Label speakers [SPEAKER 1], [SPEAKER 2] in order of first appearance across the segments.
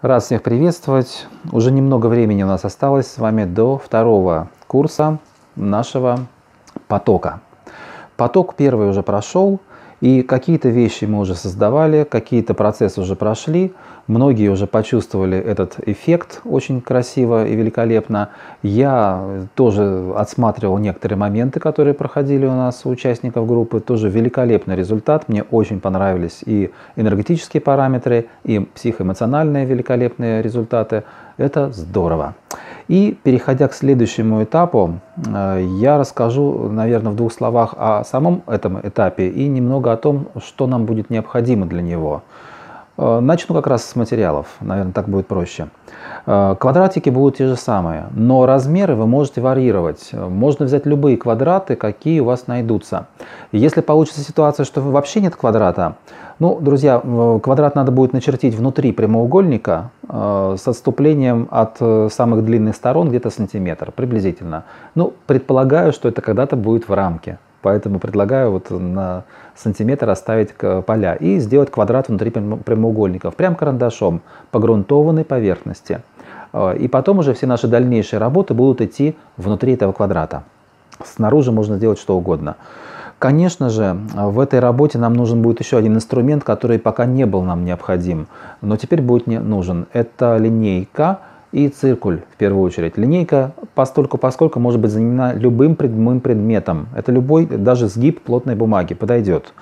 [SPEAKER 1] Рад всех приветствовать. Уже немного времени у нас осталось с вами до второго курса нашего потока. Поток первый уже прошел, и какие-то вещи мы уже создавали, какие-то процессы уже прошли, многие уже почувствовали этот эффект очень красиво и великолепно. Я тоже отсматривал некоторые моменты, которые проходили у нас у участников группы. Тоже великолепный результат. Мне очень понравились и энергетические параметры, и психоэмоциональные великолепные результаты. Это здорово. И переходя к следующему этапу, э, я расскажу, наверное, в двух словах о самом этом этапе и немного о том, что нам будет необходимо для него. Э, начну как раз с материалов, наверное, так будет проще. Э, квадратики будут те же самые, но размеры вы можете варьировать. Можно взять любые квадраты, какие у вас найдутся. Если получится ситуация, что вообще нет квадрата, ну, друзья, квадрат надо будет начертить внутри прямоугольника э, с отступлением от э, самых длинных сторон где-то сантиметр приблизительно. Ну, предполагаю, что это когда-то будет в рамке. Поэтому предлагаю вот на сантиметр оставить поля и сделать квадрат внутри прямоугольников, прям карандашом по грунтованной поверхности. Э, и потом уже все наши дальнейшие работы будут идти внутри этого квадрата. Снаружи можно сделать что угодно. Конечно же, в этой работе нам нужен будет еще один инструмент, который пока не был нам необходим, но теперь будет не нужен. Это линейка и циркуль в первую очередь. Линейка постольку поскольку может быть заменена любым прямым предметом. Это любой, даже сгиб плотной бумаги подойдет.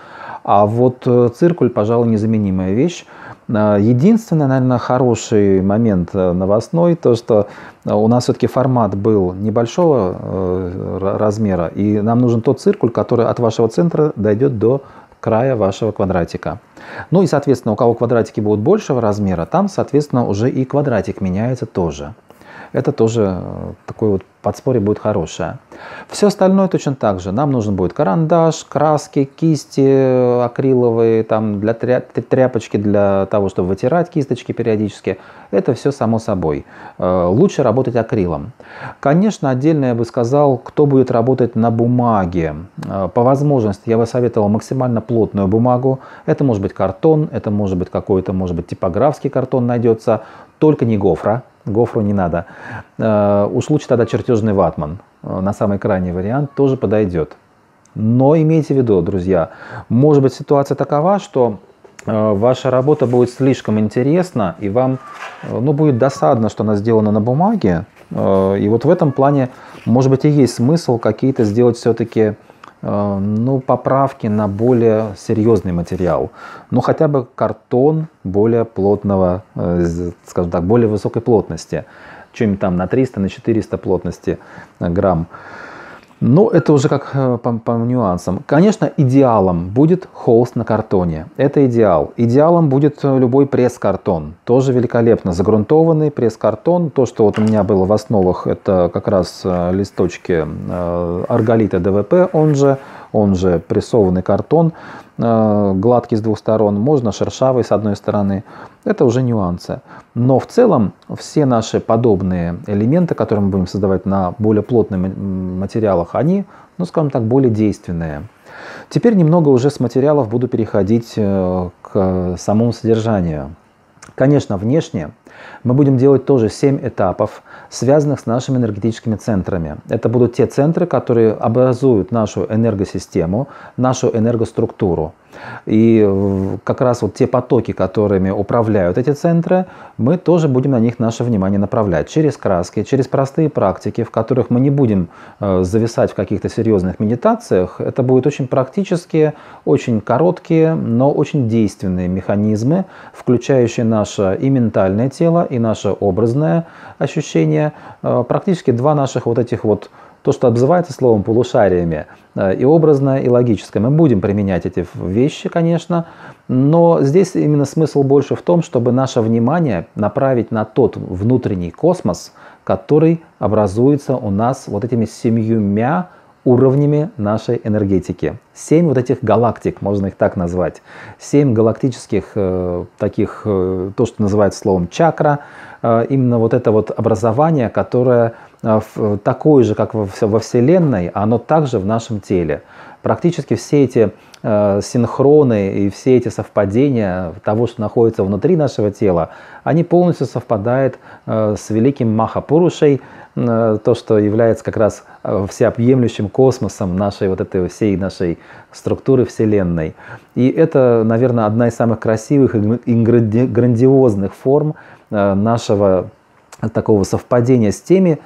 [SPEAKER 1] А вот э, циркуль, пожалуй, незаменимая вещь. Э, единственный, наверное, хороший момент э, новостной, то, что у нас все-таки формат был небольшого размера, и нам нужен тот циркуль, который от вашего центра дойдет до края вашего квадратика. Ну и, соответственно, у кого квадратики будут большего размера, там, соответственно, уже и квадратик меняется тоже. Это тоже такой вот подспорье будет хорошее. Все остальное точно так же. Нам нужен будет карандаш, краски, кисти акриловые, там для тряпочки для того, чтобы вытирать кисточки периодически. Это все само собой. Э, лучше работать акрилом. Конечно, отдельно я бы сказал, кто будет работать на бумаге. Э, по возможности я бы советовал максимально плотную бумагу. Это может быть картон, это может быть какой-то, может быть, типографский картон найдется. Только не гофра, гофру не надо. Э, уж лучше тогда чертежный ватман. Э, на самый крайний вариант тоже подойдет. Но имейте в виду, друзья, может быть ситуация такова, что э, ваша работа будет слишком интересна, и вам ну, будет досадно, что она сделана на бумаге. И вот в этом плане, может быть, и есть смысл какие-то сделать все-таки ну, поправки на более серьезный материал. Ну, хотя бы картон более плотного, э, скажем так, более высокой плотности. Чем там на 300, на 400 плотности э, грамм. Ну, это уже как э, по, по нюансам. Конечно, идеалом будет холст на картоне. Это идеал. Идеалом будет э, любой пресс-картон. Тоже великолепно. Загрунтованный пресс-картон. То, что вот у меня было в основах, это как раз э, листочки арголита ДВП, он же он же прессованный картон, гладкий с двух сторон, можно шершавый с одной стороны. Это уже нюансы. Но в целом все наши подобные элементы, которые мы будем создавать на более плотных материалах, они, ну скажем так, более действенные. Теперь немного уже с материалов буду переходить э, к самому содержанию. Конечно, внешне мы будем делать тоже 7 этапов, связанных с нашими энергетическими центрами. Это будут те центры, которые образуют нашу энергосистему, нашу энергоструктуру. И как раз вот те потоки, которыми управляют эти центры, мы тоже будем на них наше внимание направлять. Через краски, через простые практики, в которых мы не будем э, зависать в каких-то серьезных медитациях. Это будут очень практические, очень короткие, но очень действенные механизмы, включающие наше и ментальное тело, и наше образное ощущение. Э, практически два наших вот этих вот то, что обзывается словом полушариями, э, и образное, и логическое. Мы будем применять эти вещи, конечно, но здесь именно смысл больше в том, чтобы наше внимание направить на тот внутренний космос, который образуется у нас вот этими семьюмя уровнями нашей энергетики. Семь вот этих галактик, можно их так назвать. Семь галактических э, таких, э, то, что называется словом чакра, э, именно вот это вот образование, которое такое же, как во Вселенной, оно также в нашем теле. Практически все эти э, синхроны и все эти совпадения того, что находится внутри нашего тела, они полностью совпадают э, с великим Махапурушей, э, то, что является как раз всеобъемлющим космосом нашей вот этой всей нашей структуры Вселенной. И это, наверное, одна из самых красивых и грандиозных форм нашего такого совпадения с теми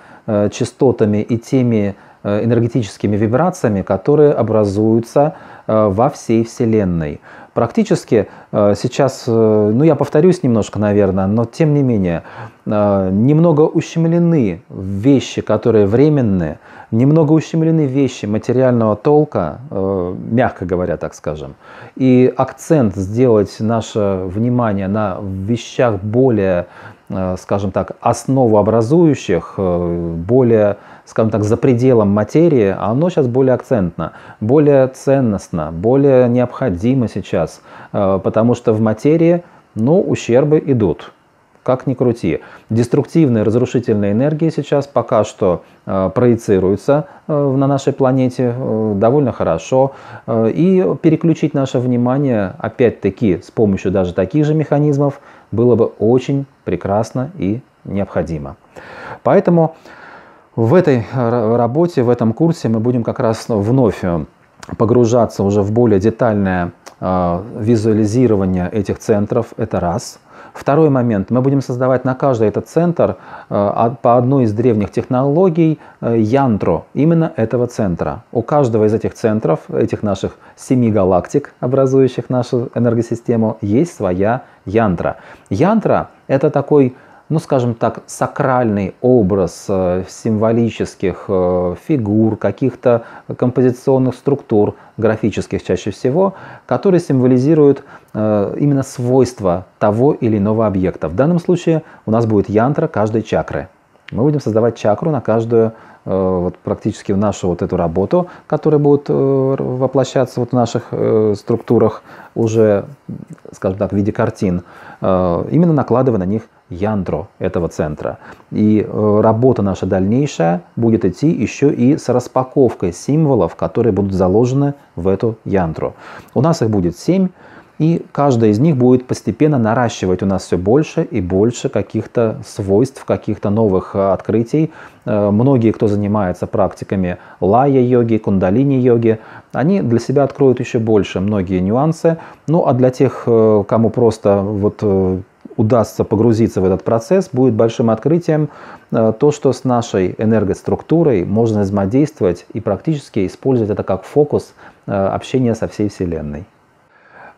[SPEAKER 1] частотами и теми э, энергетическими вибрациями, которые образуются э, во всей Вселенной. Практически сейчас, ну я повторюсь немножко, наверное, но тем не менее, немного ущемлены вещи, которые временные, немного ущемлены вещи материального толка, мягко говоря, так скажем. И акцент сделать наше внимание на вещах более Э, скажем так, основообразующих, э, более, скажем так, за пределом материи, оно сейчас более акцентно, более ценностно, более необходимо сейчас, э, потому что в материи, ну, ущербы идут как ни крути. Деструктивные разрушительные энергии сейчас пока что э, проецируются э, на нашей планете э, довольно хорошо. Э, и переключить наше внимание, опять-таки, с помощью даже таких же механизмов, было бы очень прекрасно и необходимо. Поэтому в этой работе, в этом курсе мы будем как раз вновь э, погружаться уже в более детальное э, визуализирование этих центров. Это раз – Второй момент. Мы будем создавать на каждый этот центр э, по одной из древних технологий э, янтро именно этого центра. У каждого из этих центров, этих наших семи галактик, образующих нашу энергосистему, есть своя янтра. Янтра – это такой ну, скажем так, сакральный образ э, символических э, фигур, каких-то композиционных структур, графических чаще всего, которые символизируют э, именно свойства того или иного объекта. В данном случае у нас будет янтра каждой чакры. Мы будем создавать чакру на каждую вот практически в нашу вот эту работу, которая будет воплощаться вот в наших структурах уже, скажем так, в виде картин, именно накладывая на них ядро этого центра. И э, работа наша дальнейшая будет идти еще и с распаковкой символов, которые будут заложены в эту ядро. У нас их будет семь. И каждая из них будет постепенно наращивать у нас все больше и больше каких-то свойств, каких-то новых э, открытий. Э, многие, кто занимается практиками лая-йоги, кундалини-йоги, они для себя откроют еще больше многие нюансы. Ну а для тех, кому просто вот удастся погрузиться в этот процесс, будет большим открытием э, то, что с нашей энергоструктурой можно взаимодействовать и практически использовать это как фокус э, общения со всей Вселенной.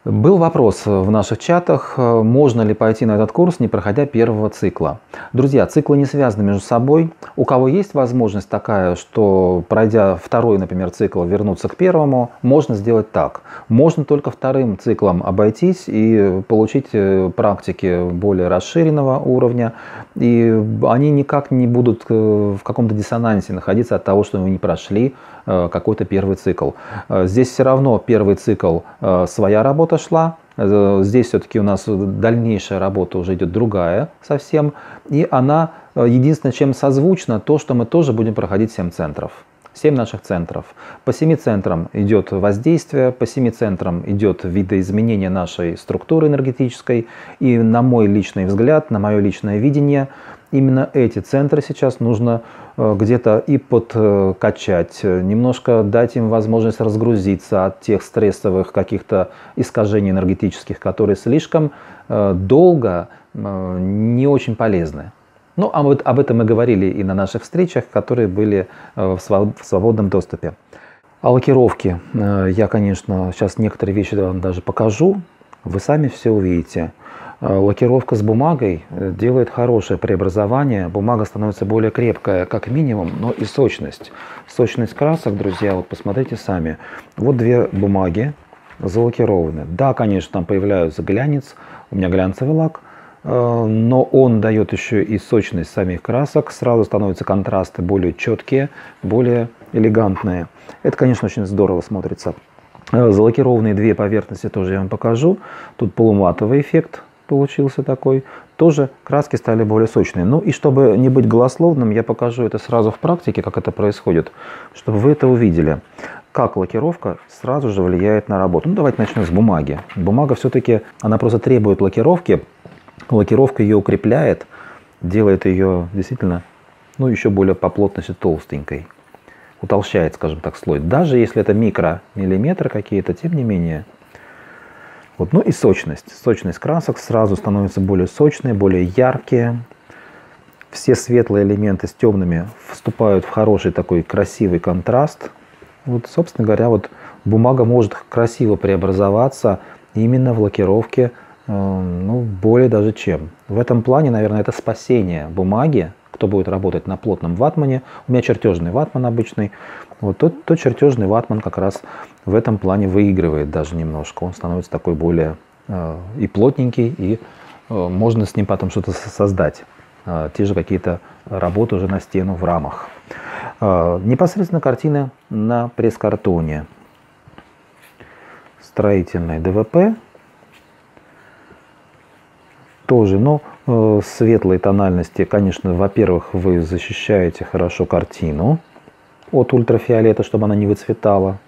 [SPEAKER 1] Был вопрос в наших чатах, э, можно ли пойти на этот курс, не проходя первого цикла. Друзья, циклы не связаны между собой. У кого есть возможность такая, что пройдя второй, например, цикл, вернуться к первому, можно сделать так. Можно только вторым циклом обойтись и получить э, практики более расширенного уровня. И они никак не будут э, в каком-то диссонансе находиться от того, что вы не прошли какой-то первый цикл. Здесь все равно первый цикл своя работа, шла. Э, здесь все-таки у нас дальнейшая работа уже идет другая совсем. И она э, единственное, чем созвучна, то, что мы тоже будем проходить 7 центров. 7 наших центров. По 7 центрам идет воздействие, по 7 центрам идет видоизменение нашей структуры энергетической. И на мой личный взгляд, на мое личное видение, именно эти центры сейчас нужно э, где-то и подкачать, немножко дать им возможность разгрузиться от тех стрессовых каких-то искажений энергетических, которые слишком э, долго э, не очень полезны. Ну, а вот об этом мы говорили и на наших встречах, которые были в свободном доступе. О лакировке я, конечно, сейчас некоторые вещи вам даже покажу. Вы сами все увидите. Э, лакировка с бумагой э, делает хорошее преобразование. Бумага становится более крепкая, как минимум, но и сочность. Сочность красок, друзья, вот посмотрите сами. Вот две бумаги залакированы. Да, конечно, там появляются глянец. У меня глянцевый лак. Э, но он дает еще и сочность самих красок. Сразу становятся контрасты более четкие, более элегантные. Это, конечно, очень здорово смотрится. Залакированные две поверхности тоже я вам покажу. Тут полуматовый эффект получился такой, тоже краски стали более сочные. Ну и чтобы не быть голословным, я покажу это сразу в практике, как это происходит, чтобы вы это увидели. как лакировка сразу же влияет на работу. Ну, давайте начнем с бумаги. Бумага все-таки, она просто требует лакировки. Лакировка ее укрепляет, делает ее действительно, ну, еще более по плотности толстенькой. Утолщает, скажем так, слой. Даже если это микромиллиметры какие-то, тем не менее. Вот. Ну и сочность. Сочность красок сразу становится более сочные, более яркие. Все светлые элементы с темными вступают в хороший такой красивый контраст – вот, собственно говоря, вот бумага может красиво преобразоваться именно в лакировке, э, ну, более даже чем. В этом плане, наверное, это спасение бумаги, кто будет работать на плотном ватмане. У меня чертежный ватман обычный. Вот тот, тот чертежный ватман как раз в этом плане выигрывает даже немножко. Он становится такой более э, и плотненький, и э, можно с ним потом что-то создать. Э, те же какие-то работы уже на стену в рамах. А, непосредственно картина на пресс-картоне. Строительный ДВП. Тоже, но э, светлой тональности, конечно, во-первых, вы защищаете хорошо картину от ультрафиолета, чтобы она не выцветала.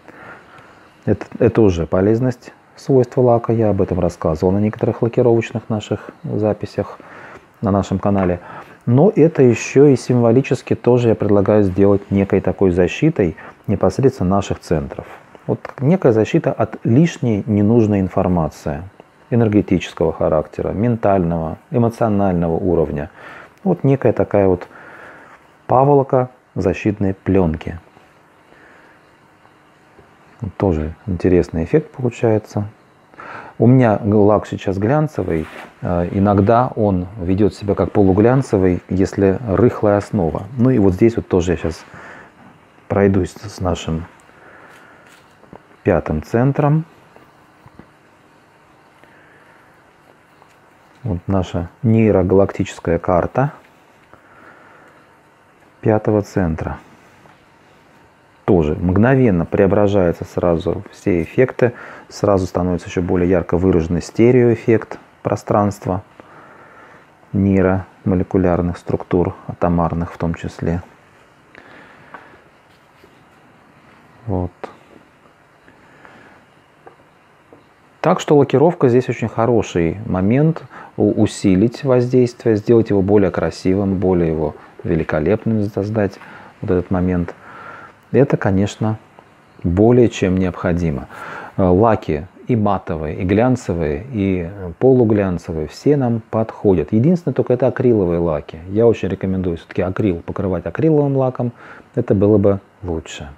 [SPEAKER 1] Это, это уже полезность свойства лака. Я об этом рассказывал на некоторых лакировочных наших записях на нашем канале. Но это еще и символически тоже я предлагаю сделать некой такой защитой непосредственно наших центров. Вот некая защита от лишней ненужной информации энергетического характера, ментального, эмоционального уровня. Вот некая такая вот паволока защитной пленки. Тоже интересный эффект получается. У меня лак сейчас глянцевый. Э, иногда он ведет себя как полуглянцевый, если рыхлая основа. Ну и вот здесь вот тоже я сейчас пройдусь с нашим пятым центром. Вот наша нейрогалактическая карта пятого центра тоже мгновенно преображаются сразу все эффекты, сразу становится еще более ярко выраженный стереоэффект пространства, нейромолекулярных структур, атомарных в том числе. Вот. Так что лакировка здесь очень хороший момент усилить воздействие, сделать его более красивым, более его великолепным, создать вот этот момент – это, конечно, более чем необходимо. Э, лаки и матовые, и глянцевые, и полуглянцевые, все нам подходят. Единственное, только это акриловые лаки. Я очень рекомендую все-таки акрил покрывать акриловым лаком. Это было бы лучше.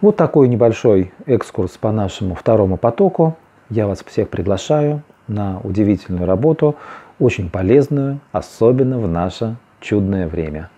[SPEAKER 1] Вот такой небольшой экскурс по нашему второму потоку. Я вас всех приглашаю на удивительную работу, очень полезную, особенно в наше чудное время.